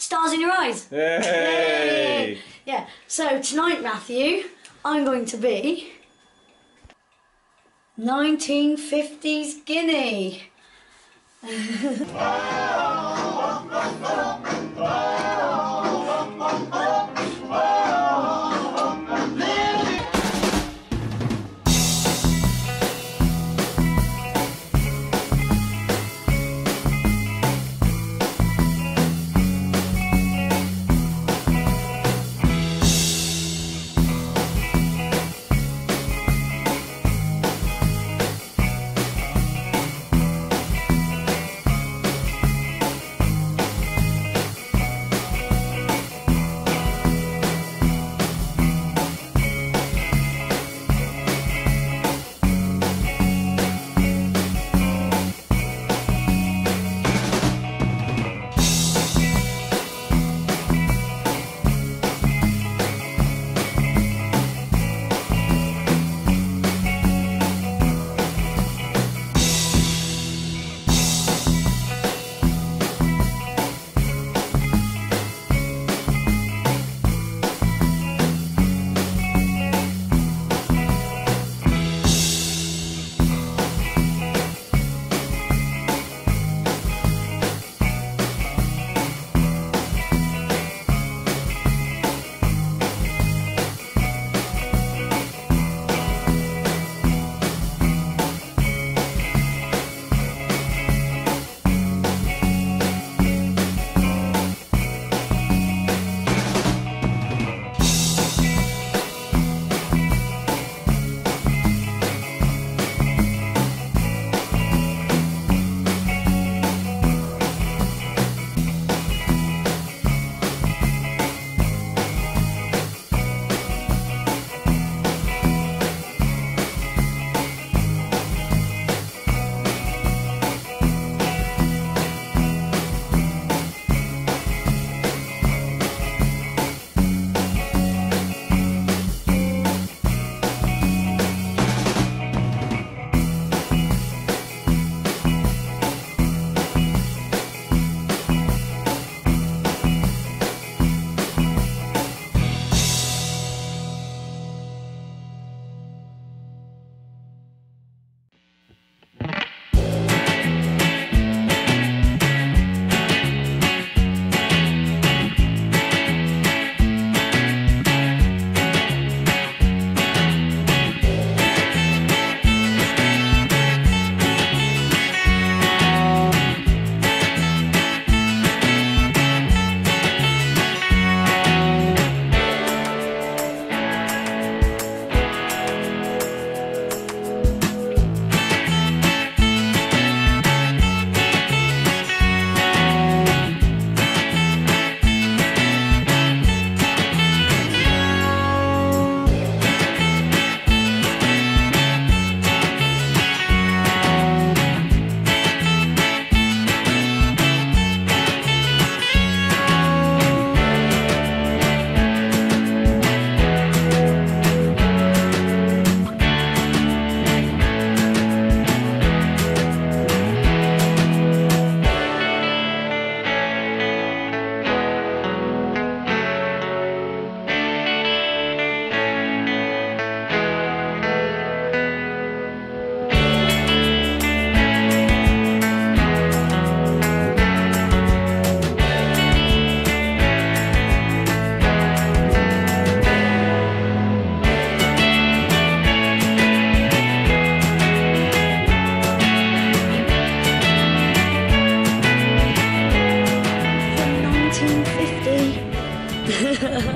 stars in your eyes. Hey! Yeah. So tonight, Matthew, I'm going to be 1950s Guinea.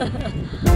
Ha ha ha.